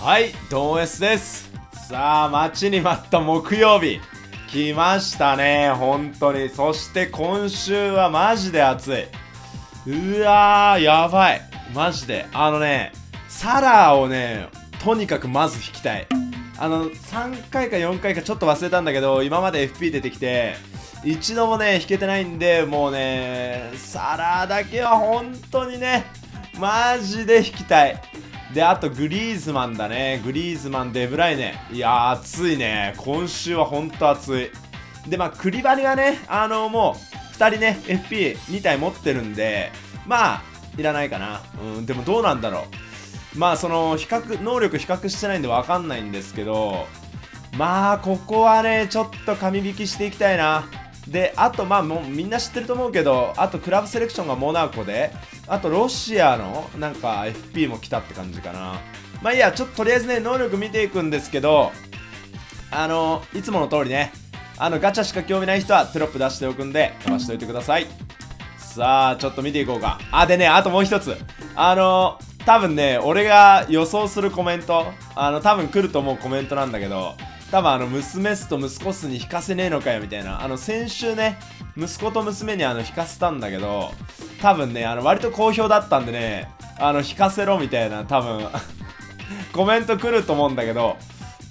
はいドンエスです。さあ待ちに待った木曜日。来ましたね本当に。そして今週はマジで暑い。うわーやばい。マジで。あのねサラーをねとにかくまず引きたい。あの3回か4回かちょっと忘れたんだけど今まで FP 出てきて一度もね引けてないんでもうねサラーだけは本当にねマジで引きたい。で、あとグリーズマンだね。グリーズマン、デブライネ。いやー、暑いね。今週はほんと暑い。で、まあ、クリバリがね、あの、もう、2人ね、FP2 体持ってるんで、まあ、いらないかな。うん、でもどうなんだろう。まあ、その、比較、能力比較してないんでわかんないんですけど、まあ、ここはね、ちょっと紙引きしていきたいな。で、あと、まあ、もうみんな知ってると思うけど、あと、クラブセレクションがモナコで、あと、ロシアの、なんか、FP も来たって感じかな。まあ、いいや、ちょっととりあえずね、能力見ていくんですけど、あの、いつもの通りね、あの、ガチャしか興味ない人はテロップ出しておくんで、飛ばしておいてください。さあ、ちょっと見ていこうか。あ、でね、あともう一つ。あの、多分ね、俺が予想するコメント、あの、多分来ると思うコメントなんだけど、多分あの娘すと息子すに引かせねえのかよみたいな。あの先週ね息子と娘にあの引かせたんだけど多分ねあの割と好評だったんでねあの引かせろみたいな多分。コメント来ると思うんだけど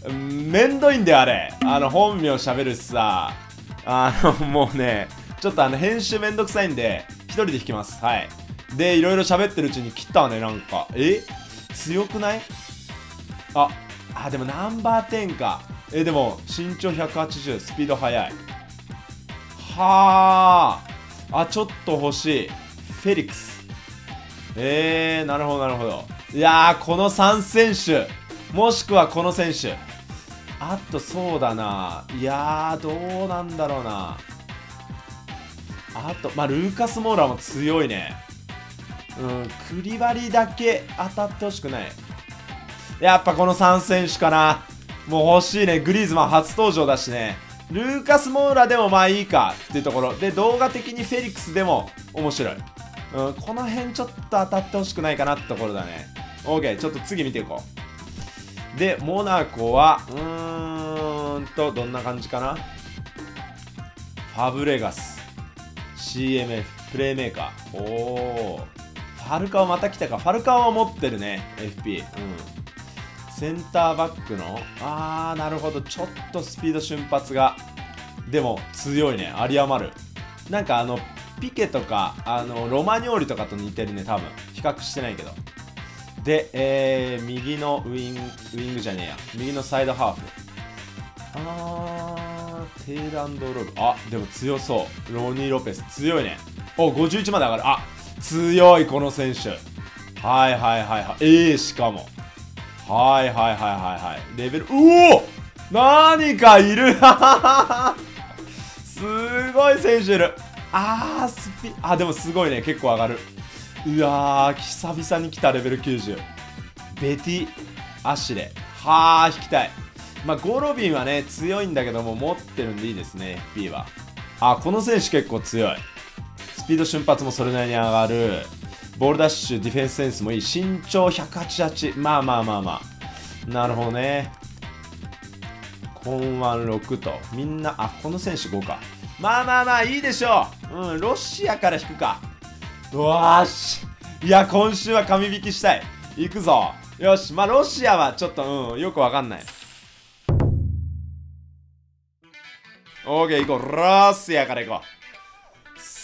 めんどいんだよあれ。あの本名喋るしさ。あのもうねちょっとあの編集めんどくさいんで一人で弾きます。はい。でいろいろ喋ってるうちに切ったわねなんか。え？強くない？ああでもナンバー10か。えでも身長180スピード速い。はあ。あちょっと欲しい。フェリックス。えー、なるほどなるほど。いやーこの3選手。もしくはこの選手。あとそうだな。いやーどうなんだろうな。あとまあルーカス・モーラーも強いね。うんクリバリだけ当たってほしくない。やっぱこの3選手かな。もう欲しいね。グリーズマン初登場だしね。ルーカス・モーラでもまあいいかっていうところ。で動画的にフェリックスでも面白い、うん、この辺ちょっと当たってほしくないかなってところだね。OK ちょっと次見ていこう。でモナコはうーんとどんな感じかな？ファブレガス。CMF プレイメーカー。おおファルカオまた来たか。ファルカオは持ってるね FP うん。センターバックのあーなるほど。ちょっとスピード瞬発がでも強いね。有り余る。なんかあのピケとかあのロマニョーリとかと似てるね多分。比較してないけど。で、えー、右のウインウイングじゃねえや。右のサイドハーフ。あーテーランドロール。あでも強そう。ロニー・ロペス。強いね。お51まで上がる。あ強いこの選手。はいはいはいはい。ええ、しかも。はいはいはいはいはい。レベルうお何かいる すごい選手いる。あースピあでもすごいね。結構上がる。うわー久々に来たレベル90ベティアシレ。はあ引きたい。まあゴロビンはね強いんだけども持ってるんでいいですね FP は。あこの選手結構強い。スピード瞬発もそれなりに上がる。ボールダッシュ、ディフェンスセンスもいい。身長188。まあまあまあまあ。なるほどね。コンワン6と。みんな、あ、この選手5か。まあまあまあ、いいでしょう。うん、ロシアから引くか。よし。いや、今週は神引きしたい。行くぞ。よし。まあ、ロシアはちょっと、うん、よくわかんない。オーケー、行こう。ロシアから行こう。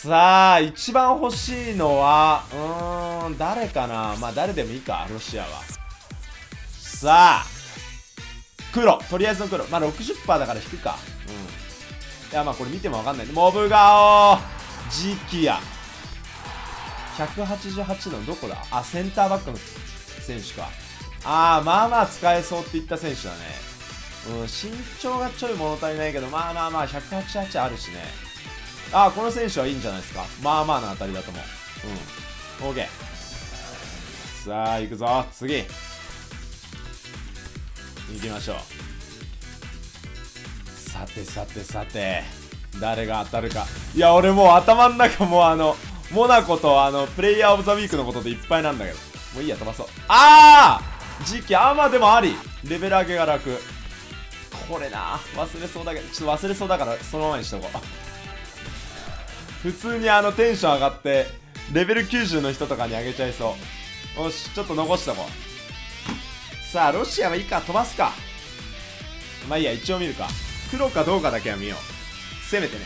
さあ、一番欲しいのは、うーん、誰かな？まあ、誰でもいいか、ロシアは。さあ、黒。とりあえずの黒。まあ、60%だから引くか。うん。いや、まあ、これ見てもわかんない。モブガオジキヤ。188のどこだ？あ、センターバックの選手か。ああ、まあまあ使えそうって言った選手だね。うん、身長がちょい物足りないけど、まあまあまあ、188あるしね。ああこの選手はいいんじゃないですか。まあまあな当たりだと思う。うん。OK さあ行くぞ。次。行きましょう。さてさてさて。誰が当たるか。いや俺もう頭の中もうあのモナコとあのプレイヤーオブザウィークのことでいっぱいなんだけど。もういいや飛ばそう。ああ時期あまあでもあり。レベル上げが楽。これな。忘れそうだけどちょっと忘れそうだからそのままにしとこう。普通にあのテンション上がってレベル90の人とかにあげちゃいそう。よしちょっと残しとこうさあロシアはいいか飛ばすか。まあいいや一応見るか。黒かどうかだけは見よう。せめてね。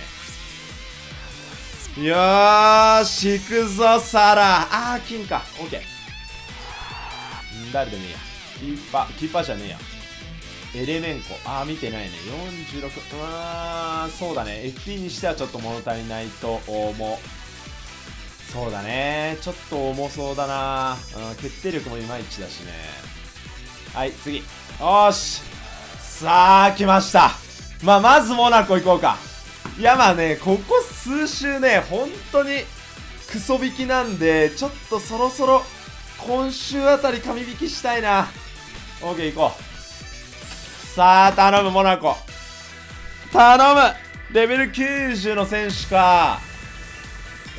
よーし行くぞサラ。あー金か。オッケー。誰でもいいや。キーパーキーパーじゃねえや。エレメンコ。あー見てないね。46うーんそうだね。FP にしてはちょっと物足りないと思う。そうだね。ちょっと重そうだな、うん、決定力もいまいちだしね。はい次。よーし。さあ来ました。まあまずモナコ行こうか。いやまあねここ数週ね本当にクソ引きなんでちょっとそろそろ今週あたり神引きしたいな。OK 行こう。さあ頼むモナコ。頼むレベル90の選手か。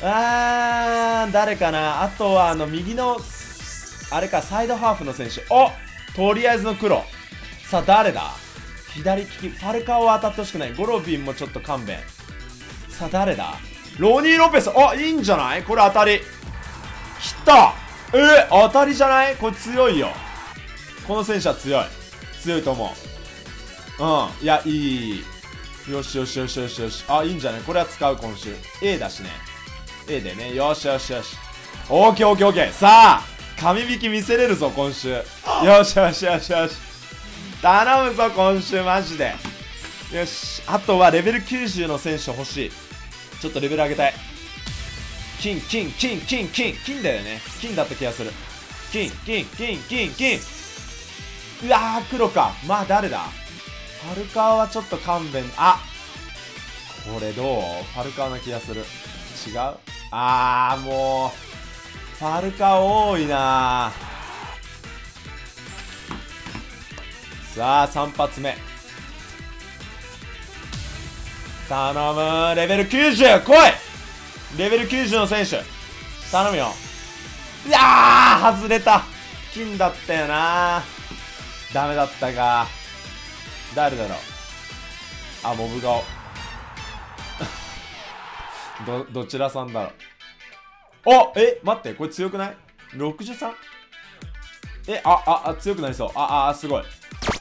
あー誰かな。あとはあの右のあれかサイドハーフの選手。おとりあえずの黒。さあ誰だ？左利きファルカオは当たってほしくない。ゴロビンもちょっと勘弁。さあ誰だ？ロニー・ロペス。あいいんじゃない？これ当たり。来た。え当たりじゃない？これ強いよ。この選手は強い。強いと思う。うん。いやいいよしよしよしよしよし。あいいんじゃない？これは使う今週。A だしね。A でね。よしよしよし。オーケーオーケーオーケー。さあ神引き見せれるぞ今週。よしよしよしよし。頼むぞ今週マジで。よし。あとはレベル90の選手欲しい。ちょっとレベル上げたい。金金金金金。金だよね。金だった気がする。金金金金金。うわー黒か。まあ誰だ？ファルカーはちょっと勘弁。あこれどう？ファルカーな気がする。違う？あーもうファルカー多いな。さあ3発目。頼む。レベル90来い！レベル90の選手。頼むよ。いやー外れた。金だったよな。ダメだったか。誰だろう？あモブ顔。どどちらさんだろう？おえ待ってこれ強くない？63? えあああ強くなりそう。ああすごい。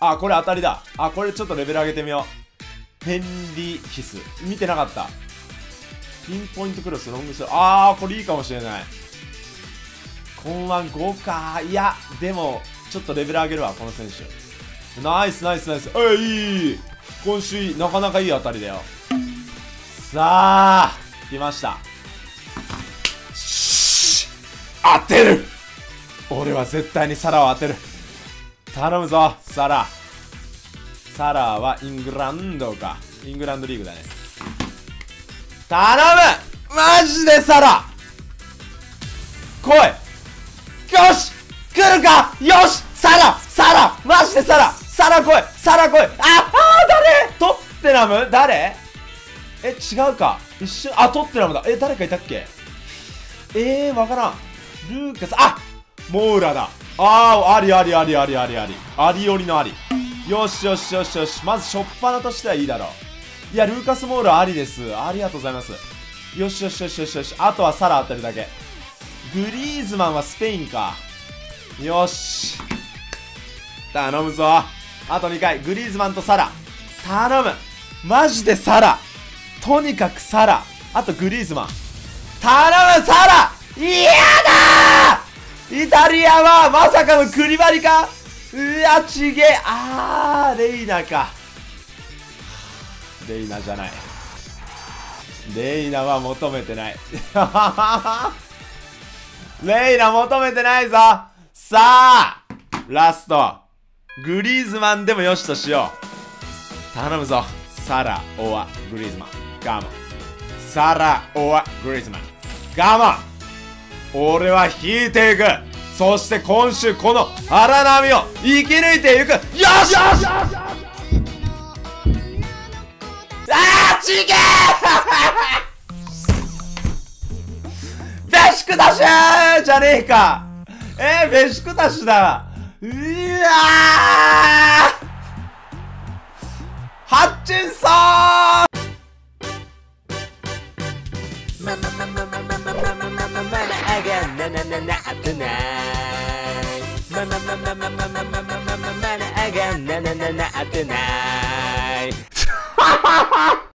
あこれ当たりだ。あこれちょっとレベル上げてみよう。ヘンリーヒス。見てなかった。ピンポイントクロスロングスロー。あーこれいいかもしれない。今腕5かいやでもちょっとレベル上げるわこの選手。ナイスナイスナイスえいい。今週なかなかいい当たりだよ。さあ来ました。当てる。俺は絶対にサラを当てる。頼むぞサラ。サラはイングランドか。イングランドリーグだね。頼む！マジでサラ。来い。よし来るか？よしサラサラ。マジでサラ。サラ来いサラ来い。ああ誰？トッテナム？誰？え違うか。一瞬あトッテナムだ。え誰かいたっけ？えー、わからん。ルーカス。あモーラだ。ああありありありありありあり。ありよりのあり。よしよしよしよし。まず初っ端としてはいいだろう。いやルーカス・モールありです。ありがとうございます。よしよしよしよしよし。あとはサラ当てるだけ。グリーズマンはスペインか。よし。頼むぞ。あと2回。グリーズマンとサラ。頼む。マジでサラ。とにかくサラ。あとグリーズマン。頼むサラ。嫌だイタリアはまさかのクリバリか？うわちげえ。あーレイナか。レイナじゃない。レイナは求めてない。レイナ求めてないぞ。さあラスト。グリーズマンでもよしとしよう。頼むぞ。サラ・オア・グリーズマン。ガモン。サラ・オア・グリーズマン。ガモン。俺は引いていく。そして今週この荒波を生き抜いていく。よし！よしあーちげー ベシクタシュじゃねえか。えー、ベシクタシュだ。うわハッチンソンままままままままままままあがななななってないままままままままままままあがななななってない